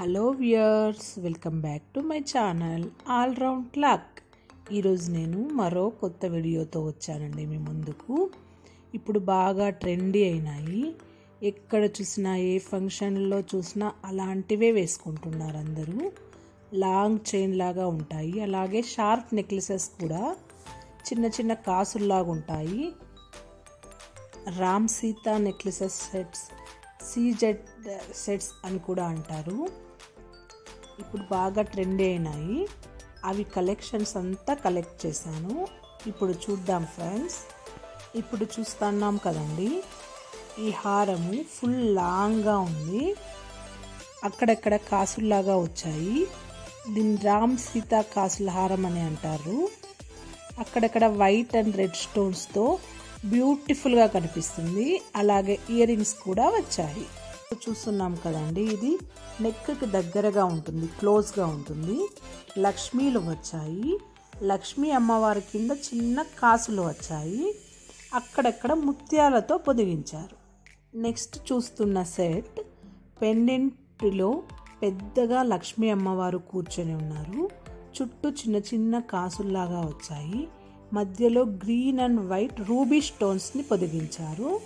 Hello viewers welcome back to my channel all round clock ఈరోజు నేను మరో కొత్త వీడియోతో వచ్చానండి మీ ముందుకు. ఇప్పుడు బాగా ట్రెండీ అయినాయి. ఎక్కడ చూసినా ఏ ఫంక్షన్లో చూసినా అలాంటివే వేసుకుంటున్నారు అందరూ. లాంగ్ చైన్ లాగా ఉంటాయి. అలాగే షార్ప్ నెక్లెసెస్ కూడా చిన్న చిన్న కాసుల్లాగా ఉంటాయి. Ram Sita necklaces sets CZ sets అని కూడా అంటారు. ఇప్పుడు బాగా ట్రెండ్ అయినాయి. అవి కలెక్షన్స్ అంతా కలెక్ట్ చేశాను. ఇప్పుడు చూద్దాం ఫ్రెండ్స్ ఇప్పుడు చూస్తున్నాం కదండి. ఈ హారము ఫుల్ లాంగ్గా ఉంది. అక్కడక్కడ కాసుల్లాగా వచ్చాయి. దీన్ని రామ్ సీత కాసుల హారం అని అంటారు. అక్కడక్కడ వైట్ అండ్ రెడ్ స్టోన్స్తో బ్యూటిఫుల్గా కనిపిస్తుంది. అలాగే ఇయర్ రింగ్స్ కూడా వచ్చాయి. చూస్తున్నాం కదండి ఇది నెక్కకి దగ్గరగా ఉంటుంది క్లోజ్గా ఉంటుంది. లక్ష్మీలు వచ్చాయి. లక్ష్మీ అమ్మవారి కింద చిన్న కాసులు వచ్చాయి. అక్కడక్కడ ముత్యాలతో పొదిగించారు. నెక్స్ట్ చూస్తున్న సెట్ పెండెంట్లో పెద్దగా లక్ష్మీ అమ్మవారు కూర్చొని ఉన్నారు. చుట్టూ చిన్న చిన్న కాసుల్లాగా వచ్చాయి. మధ్యలో గ్రీన్ అండ్ వైట్ రూబీ స్టోన్స్ని పొదిగించారు.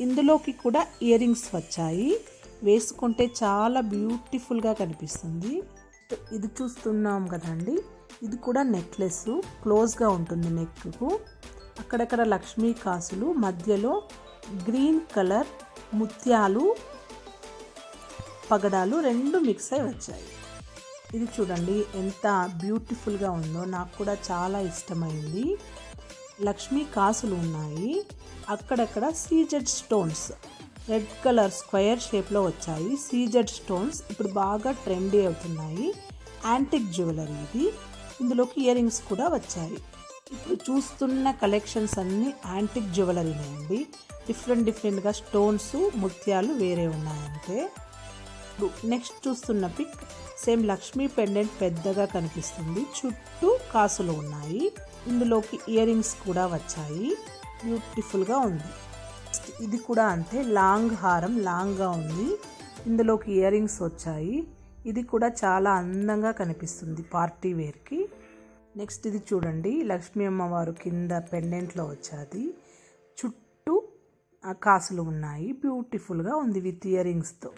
ఇందులోకి కూడా ఇయర్ రింగ్స్ వచ్చాయి. వేసుకుంటే చాలా బ్యూటిఫుల్గా కనిపిస్తుంది. ఇది చూస్తున్నాం కదండి. ఇది కూడా నెక్లెస్ క్లోజ్గా ఉంటుంది నెక్కు. అక్కడక్కడ లక్ష్మీ కాసులు మధ్యలో గ్రీన్ కలర్ ముత్యాలు పగడాలు రెండు మిక్స్ అయి వచ్చాయి. ఇది చూడండి ఎంత బ్యూటిఫుల్గా ఉందో. నాకు కూడా చాలా ఇష్టమైంది. లక్ష్మీ కాసులు ఉన్నాయి. అక్కడక్కడ CZ stones red colour square షేప్లో వచ్చాయి. సీజెడ్ స్టోన్స్ ఇప్పుడు బాగా ట్రెండీ అవుతున్నాయి. యాంటిక్ జ్యువెలరీ ఇది. ఇందులోకి ఇయర్ రింగ్స్ కూడా వచ్చాయి. ఇప్పుడు చూస్తున్న కలెక్షన్స్ అన్నీ యాంటిక్ జ్యువెలరీనే అండి. డిఫరెంట్ డిఫరెంట్గా స్టోన్స్ ముత్యాలు వేరే ఉన్నాయంటే. ఇప్పుడు నెక్స్ట్ చూస్తున్న పిక్ సేమ్ లక్ష్మీ పెండెంట్ పెద్దగా కనిపిస్తుంది. చుట్టూ కాసులు ఉన్నాయి. ఇందులోకి ఇయర్ రింగ్స్ కూడా వచ్చాయి. బ్యూటిఫుల్గా ఉంది. ఇది కూడా అంతే లాంగ్ హారం లాంగ్గా ఉంది. ఇందులోకి ఇయర్ రింగ్స్ వచ్చాయి. ఇది కూడా చాలా అందంగా కనిపిస్తుంది పార్టీ వేర్కి నెక్స్ట్ ఇది చూడండి లక్ష్మీ అమ్మవారు కింద పెండెంట్లో వచ్చాది. చుట్టూ కాసులు ఉన్నాయి. బ్యూటిఫుల్గా ఉంది విత్ ఇయర్ రింగ్స్తో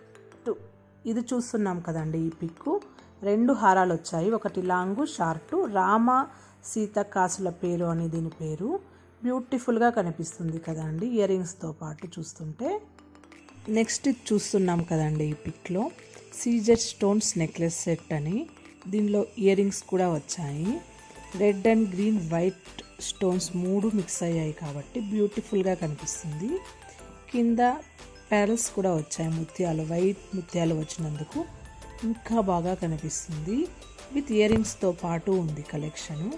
ఇది చూస్తున్నాం కదండి ఈ పిక్కు. రెండు హారాలు వచ్చాయి. ఒకటి లాంగు షార్టు. రామ సీత కాసుల పేరు అని దీని పేరు బ్యూటిఫుల్గా కనిపిస్తుంది కదండి ఇయర్ రింగ్స్తో పాటు చూస్తుంటే. నెక్స్ట్ చూస్తున్నాం కదండి ఈ పిక్లో. సీజర్ స్టోన్స్ నెక్లెస్ సెట్ అని దీనిలో ఇయర్ రింగ్స్ కూడా వచ్చాయి. Red and green white stones మూడు మిక్స్ అయ్యాయి కాబట్టి బ్యూటిఫుల్గా కనిపిస్తుంది. కింద ప్యారల్స్ కూడా వచ్చాయి ముత్యాలు వైట్ ముత్యాలు వచ్చినందుకు ఇంకా బాగా కనిపిస్తుంది. విత్ ఇయరింగ్స్తో పాటు ఉంది కలెక్షను.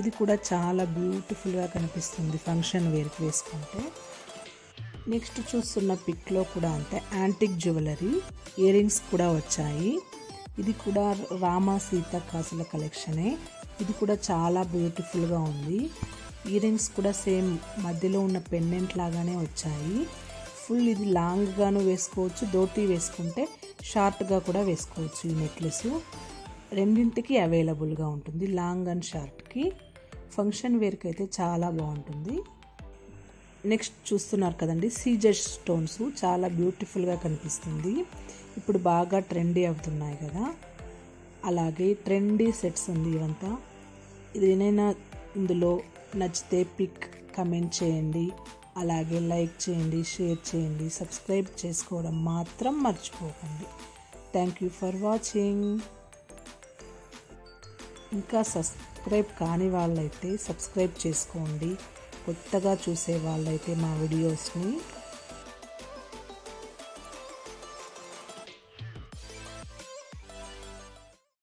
ఇది కూడా చాలా బ్యూటిఫుల్గా కనిపిస్తుంది ఫంక్షన్ వేర్కి వేసుకుంటే. నెక్స్ట్ చూస్తున్న పిక్లో కూడా అంతే యాంటిక్ జ్యువెలరీ ఇయరింగ్స్ కూడా వచ్చాయి. ఇది కూడా రామ సీత కాసుల కలెక్షనే ఇది కూడా చాలా బ్యూటిఫుల్గా ఉంది. ఇయరింగ్స్ కూడా సేమ్ మధ్యలో ఉన్న పెండెంట్ లాగానే వచ్చాయి. ఫుల్ ఇది లాంగ్గాను వేసుకోవచ్చు ధోటీ వేసుకుంటే షార్ట్గా కూడా వేసుకోవచ్చు ఈ నెక్లెస్ రెండింటికి అవైలబుల్గా ఉంటుంది. లాంగ్ అండ్ షార్ట్కి ఫంక్షన్ వేర్కి అయితే చాలా బాగుంటుంది. నెక్స్ట్ చూస్తున్నారు కదండి సీజర్ స్టోన్స్ చాలా బ్యూటిఫుల్గా కనిపిస్తుంది. ఇప్పుడు బాగా ట్రెండీ అవుతున్నాయి కదా. అలాగే ట్రెండీ సెట్స్ ఉంది ఇవంతా. ఇది ఏదైనా ఇందులో నచ్చితే పిక్ కమెంట్ చేయండి. అలాగే లైక్ చేయండి షేర్ చేయండి సబ్స్క్రైబ్ చేసుకోవడం మాత్రం మర్చిపోకండి. థ్యాంక్ యూ ఫర్ వాచింగ్ ఇంకా సబ్స్క్రైబ్ కాని వాళ్ళైతే సబ్స్క్రైబ్ చేసుకోండి. కొత్తగా చూసే వాళ్ళైతే మా వీడియోస్ని